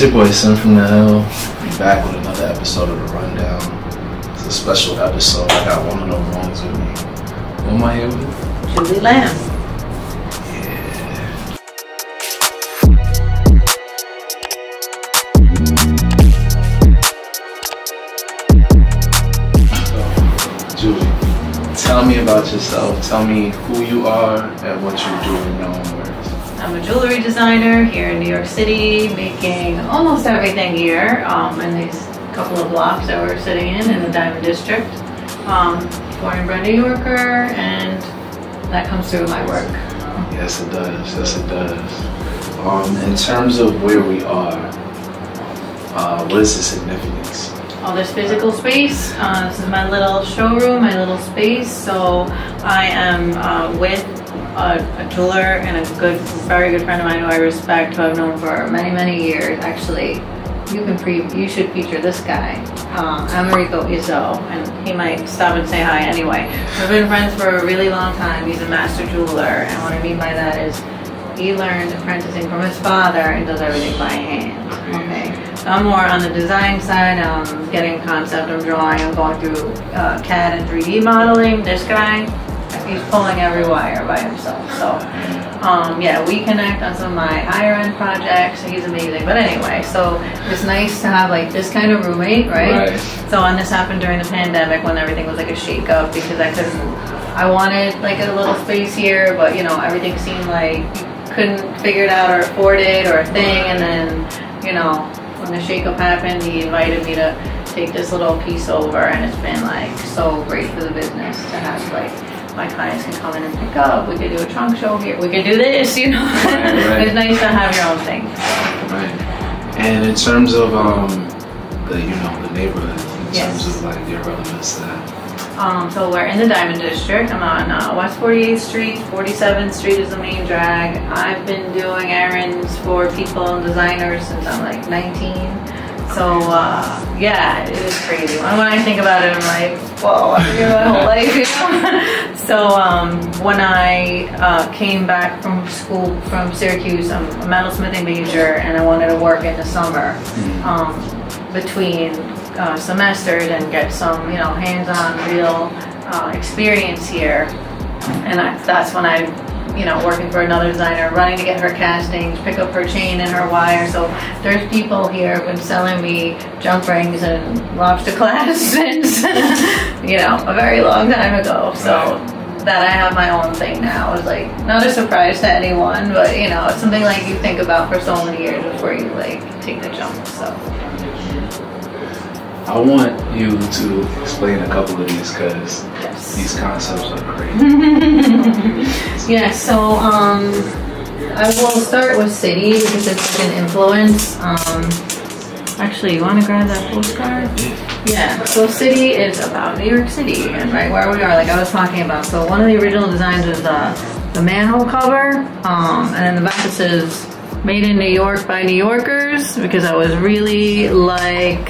It's your boy Sim from the Hill. We back with another episode of the Rundown. It's a special episode. I got one of them ones with me. Who am I here with? Julie Lamb. Yeah. Julie, tell me about yourself. Tell me who you are and what you do in your own. I'm a jewelry designer here in New York City, making almost everything here um, in these couple of blocks that we're sitting in, in the Diamond District. Um, born and bred New Yorker, and that comes through my work. Yes, it does. Yes, it does. Um, in terms of where we are, uh, what is the significance? Oh, this physical space. Uh, this is my little showroom, my little space. So I am uh, with a, a jeweler and a good, very good friend of mine who I respect, who I've known for many, many years. Actually, you can pre, you should feature this guy, uh, Americo Izzo, and he might stop and say hi anyway. We've been friends for a really long time. He's a master jeweler, and what I mean by that is he learned apprenticing from his father and does everything by hand. Okay. So I'm more on the design side, um, getting concept, I'm drawing, I'm going through uh, CAD and 3D modeling. This guy, he's pulling every wire by himself. So, um, yeah, we connect on some of my higher end projects. He's amazing. But anyway, so it's nice to have like this kind of roommate, right? Right. So, and this happened during the pandemic when everything was like a shake up because I couldn't, I wanted like a little space here, but you know, everything seemed like couldn't figure it out or afford it or a thing. And then, you know, when the shakeup happened, he invited me to take this little piece over, and it's been like so great for the business to have like my clients can come in and pick up. We could do a trunk show here. We could do this, you know. right. it's nice to have your own thing. Right. And in terms of um, the you know the neighborhood, in Yes. terms of like your relevance to that. Um, so we're in the Diamond District. I'm on uh, West 48th Street. 47th Street is the main drag. I've been doing errands for people and designers since I'm like 19. So uh, yeah, it is crazy. And when I think about it, I'm like, whoa, I've been doing my whole life, you know. so um, when I uh, came back from school from Syracuse, I'm a metalsmithing major, and I wanted to work in the summer um, between uh, semesters and get some, you know, hands-on, real uh, experience here. And I, that's when I, you know, working for another designer, running to get her castings, pick up her chain and her wire. So there's people here who've been selling me jump rings and lobster clasps since, you know, a very long time ago. So that I have my own thing now is like not a surprise to anyone, but you know, it's something like you think about for so many years before you like take the jump. So. I want you to explain a couple of these because Yes. these concepts are crazy. Yeah, so um, I will start with city because it's an influence. Um, actually, you want to grab that postcard? Yeah, so city is about New York City and right where we are, like I was talking about. So one of the original designs was uh, the manhole cover, um, and then the back it says "Made in New York by New Yorkers" because I was really like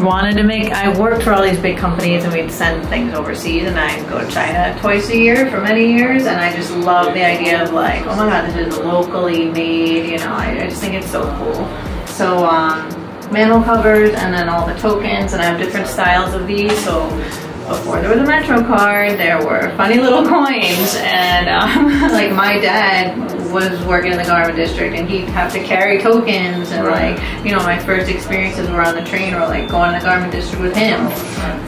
wanted to make I worked for all these big companies and we'd send things overseas and I'd go to China twice a year for many years and I just love the idea of like oh my god this is locally made you know I, I just think it's so cool so um manhole covers and then all the tokens and I have different styles of these. So before there was a Metro card there were funny little coins. And um, like my dad was working in the garment district and he'd have to carry tokens. And Right. like you know my first experiences were on the train or like going to the garment district with him.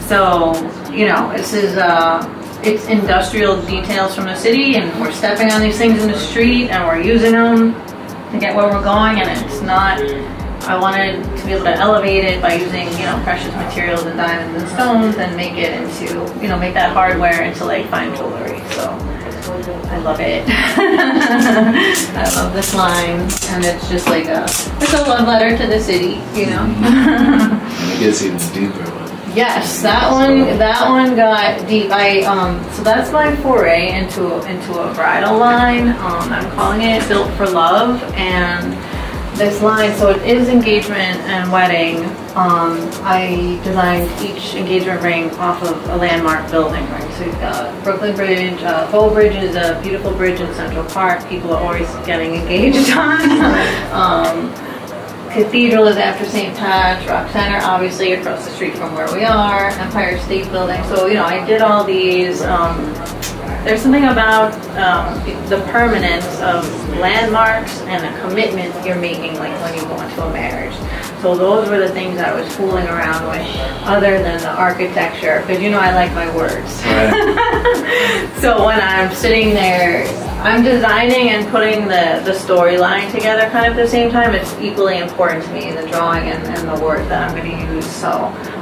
So you know this is uh it's industrial details from the city and we're stepping on these things in the street and we're using them to get where we're going and it's not I wanted to be able to elevate it by using, you know, precious materials and diamonds and stones and make it into, you know, make that hardware into like fine jewelry. So I love it. I love this line and it's just like a, it's a love letter to the city, you know? And it gets even deeper. Yes, that one. That one got deep. I um. So that's my foray into into a bridal line. Um, I'm calling it Built for Love, and this line, so it is engagement and wedding. Um, I designed each engagement ring off of a landmark building, right? So you've got Brooklyn Bridge, uh, Bow Bridge is a beautiful bridge in Central Park. People are always getting engaged on. um, Cathedral is after St. Pat's, Rock Center, obviously across the street from where we are, Empire State Building. So, you know, I did all these. Um, there's something about um, the permanence of landmarks and the commitment you're making, like when you go into a marriage. So those were the things I was fooling around with, other than the architecture, because you know I like my words. Right. so when I'm sitting there, I'm designing and putting the, the storyline together kind of at the same time. It's equally important to me, in the drawing and, and the words that I'm going to use. So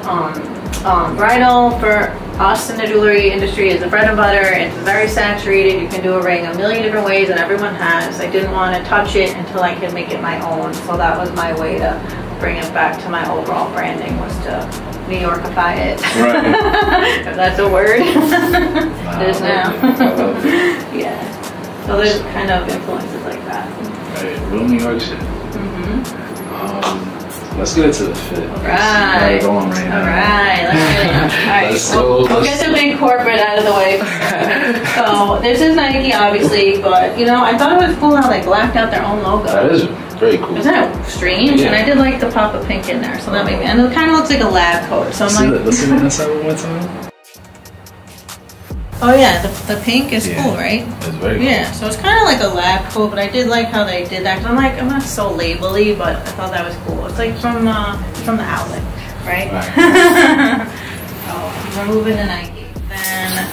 um, um, bridal for us in the jewelry industry is the bread and butter. It's very saturated. You can do a ring a million different ways, and everyone has. I didn't want to touch it until I could make it my own. So that was my way to bring it back to my overall branding was to New Yorkify it. Right. if that's a word. Wow, it is now. love it. I love it. yeah. So there's kind of influences like that. Right, real New York City. Mm-hmm. Um, let's get into the fit. All right. Going right now. All right, let's get it. All right, Let's we'll, we'll get the big corporate out of the way. so this is Nike, obviously, but you know, I thought it was cool how they blacked out their own logo. That is very cool. Isn't it strange? Yeah. And I did like the pop of pink in there, so that made me. And it kind of looks like a lab coat. So I'm See like, the, let's see the inside one more time. Oh yeah, the, the pink is Yeah. cool, right? It's very cool. Yeah, so it's kind of like a lab coat, but I did like how they did that. I'm like, I'm not so labely, but I thought that was cool. It's like from uh, from the outlet, right? Right. so removing the Nike. Then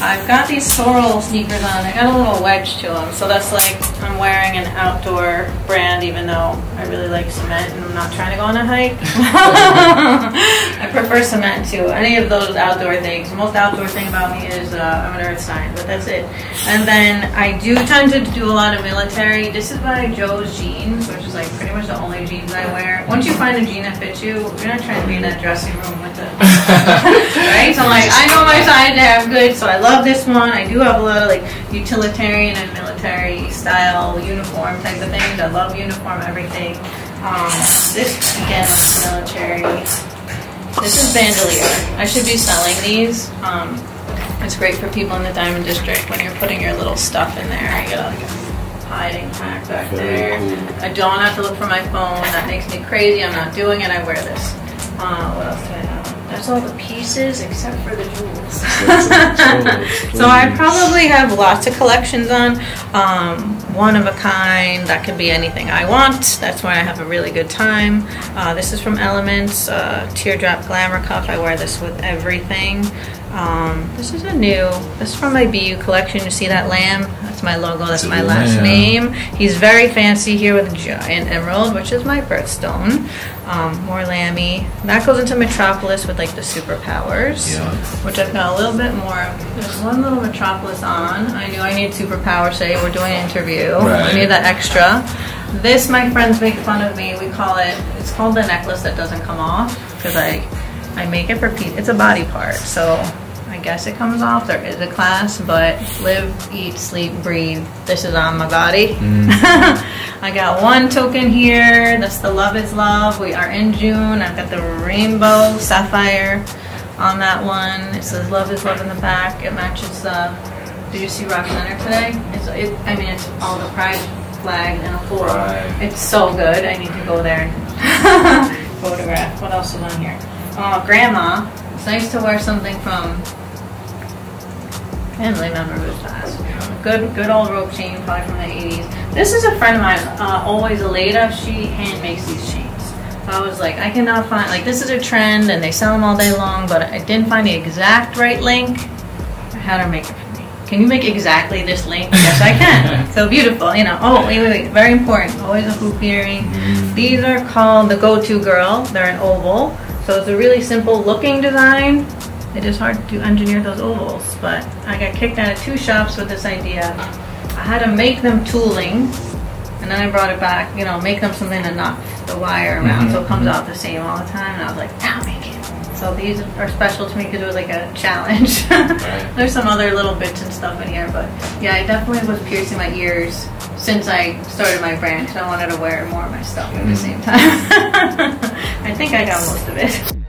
I've got these Sorel sneakers on. I got a little wedge to them, so that's like I'm wearing an outdoor brand, even though I really like cement and I'm not trying to go on a hike. I prefer cement to any of those outdoor things. The most outdoor thing about me is uh, I'm an earth sign, but that's it. And then I do tend to do a lot of military. This is by Joe's Jeans, which is like pretty much the only jeans I wear. Once you find a jean that fits you, you're not trying to be in that dressing room with it. right? So I'm like, I know my size, I have good, so I love this one. I do have a lot of like utilitarian and military style uniform type of things. I love uniform everything. Um, this again is military. This is bandolier. I should be selling these. Um, it's great for people in the Diamond District when you're putting your little stuff in there. You get like a hiding pack back there. I don't have to look for my phone. That makes me crazy. I'm not doing it. I wear this. Uh, what else do I have? All the pieces except for the jewels. so I probably have lots of collections on. Um, one of a kind. That could be anything I want. That's where I have a really good time. Uh, this is from Elements. Uh, Teardrop Glamour Cuff. I wear this with everything. Um, this is a new. This is from my BU collection. You see that lamb? That's my logo. That's my last name. He's very fancy here with a giant emerald, which is my birthstone. Um, more lammy. That goes into Metropolis with like the superpowers, Yeah. which I've got a little bit more. There's one little Metropolis on. I knew I need superpowers today. We're doing an interview. I need that extra. This, my friends make fun of me. We call it. It's called the necklace that doesn't come off because I, I make it for people. It's a body part, so guess it comes off. There is a class, but live, eat, sleep, breathe. This is on my body. Mm. I got one token here. That's the Love is Love. We are in June. I've got the rainbow sapphire on that one. It says Love is Love in the back. It matches the. Did you see Rock Center today? It's. It, I mean, it's all the pride flag and a floral. Right. It's so good. I need to go there and photograph. What else is on here? Oh, Grandma. It's nice to wear something from. Can't really remember who's last. Good, good old rope chain, probably from the 80s. This is a friend of mine, uh, always Aleda. She hand makes these chains. So I was like, I cannot find like this is a trend, and they sell them all day long, but I didn't find the exact right link. I had her make it for me. Can you make exactly this link? Yes, I can. so beautiful, you know. Oh, wait, wait, wait. Very important. Always a hoop earring. These are called the Go-To Girl. They're an oval. So it's a really simple looking design. It is hard to engineer those ovals, but I got kicked out of two shops with this idea. I had to make them tooling, and then I brought it back, you know, make them something to knock the wire around so it comes out the same all the time. And I was like, I'll make it. So these are special to me because it was like a challenge. There's some other little bits and stuff in here, but yeah, I definitely was piercing my ears since I started my brand because I wanted to wear more of my stuff at the Mhm. same time. I think I got most of it.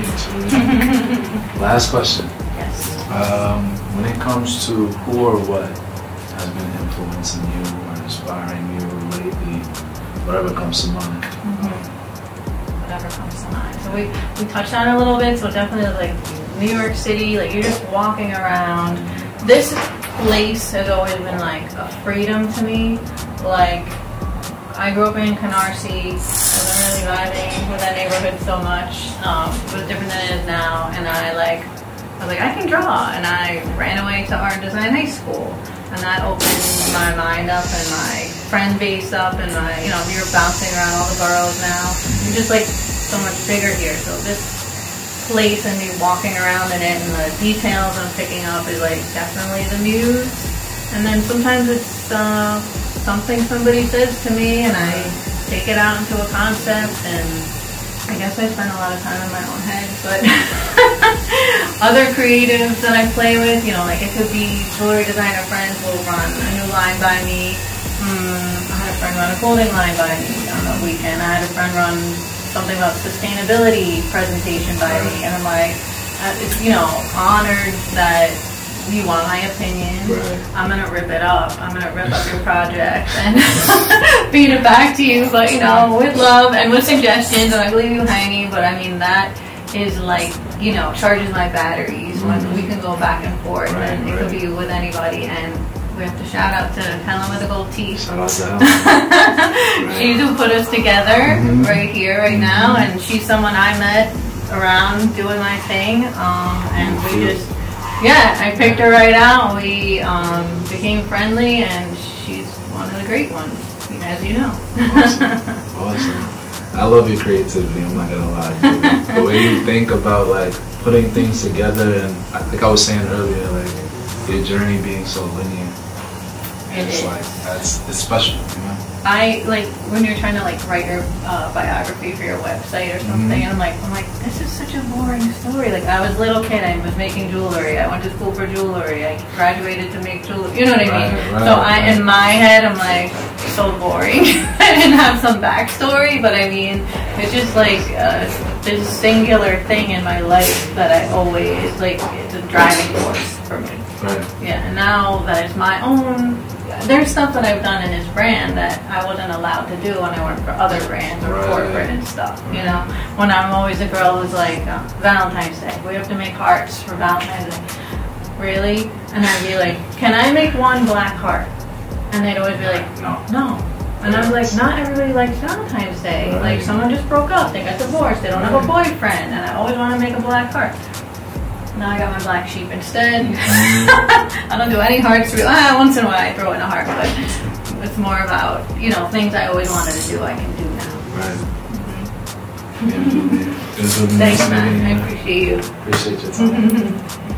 Last question. Yes. Um, when it comes to who or what has been influencing you or inspiring you lately, whatever comes to mind. Whatever comes to mind. So we, we touched on it a little bit, so definitely like New York City, like you're just walking around. This place has always been like a freedom to me. Like I grew up in Canarsie. I wasn't really vibing with that neighborhood so much. Um, it was different than it is now, and I like I was like I can draw, and I ran away to art design high school, and that opened my mind up and my friend base up, and my you know we were bouncing around all the boroughs now. We're just like so much bigger here. So this place and me walking around in it and the details I'm picking up is like definitely the muse. And then sometimes it's uh, something somebody says to me and I take it out into a concept and I guess I spend a lot of time in my own head, but other creatives that I play with, you know, like it could be jewelry designer friends will run a new line by me. Mm, I had a friend run a clothing line by me on the weekend. I had a friend run something about sustainability presentation by me, and I'm like, uh, it's you know honored that you want my opinion. Right. I'm gonna rip it up. I'm gonna rip up your project and feed it back to you, but you know, with love and with suggestions, and I leave you hanging. But I mean, that is like you know charges my batteries when we can go back and forth, Right, and it could be with anybody. And we have to shout out to Helen with the gold teeth. Shout out to she's who put us together Mhm. right here, right now, and she's someone I met around doing my thing, um, and we just, yeah, I picked her right out. We um, became friendly, and she's one of the great ones, as you know. Awesome. I love your creativity. I'm not gonna lie. the way you think about like putting things together, and I think I was saying earlier, like your journey being so linear. It it's is. like that's it's special, you know. I like when you're trying to like write your uh, biography for your website or something, Mhm. and I'm like, I'm like, this is such a boring story. Like I was a little kid, I was making jewelry. I went to school for jewelry. I graduated to make jewelry. You know what I mean? Right, right, so I, in my head, I'm like, so boring. I didn't have some backstory, but I mean, it's just like uh, this singular thing in my life that I always like. It's a driving force for me. Right. Yeah, and now that it's my own, there's stuff that I've done in this brand that I wasn't allowed to do when I worked for other brands or Right. corporate and stuff. You know, when I'm always a girl who's like uh, Valentine's Day, we have to make hearts for Valentine's Day. Really? And I'd be like, can I make one black heart? And they'd always be like, No. no. And I'm like, not everybody likes Valentine's Day. Right. Like someone just broke up, they got divorced, they don't have a boyfriend, and I always want to make a black heart. Now I got my black sheep instead. I don't do any hearts. Real. Ah, once in a while I throw in a heart, but it's more about you know things I always wanted to do. I can do now. Right. Yeah, yeah. It was really Thanks, man. I appreciate you. Appreciate your time.